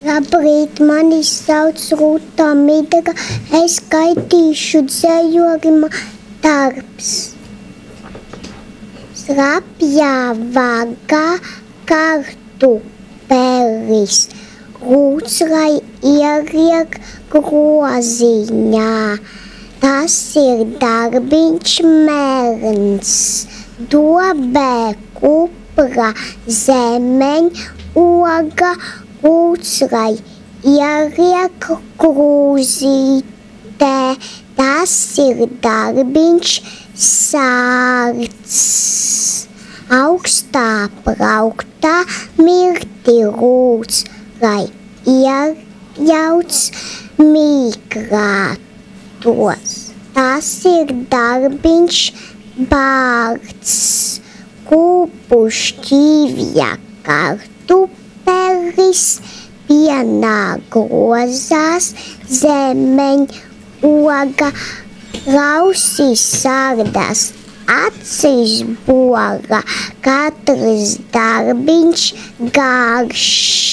Labrīt, mani sauc Rūta Midega, es skaitīšu dzējojuma darbs. Slapjā vagā kartupelis, rūts, lai ieliek groziņā. Tas ir darbiņš mērns, dobē kupra zemeņ, oga, rūts, lai ieliek krūzītē. Tas ir darbiņš sārts. Augstā plauktā mirti rūts, lai iejauc migrātos. Tas ir darbiņš bārts, kūpu šķīvja kartupelis, pienā grozās zemeņ, oga, lausīs sārdas, acīs boga, katrs darbiņš garšīgs.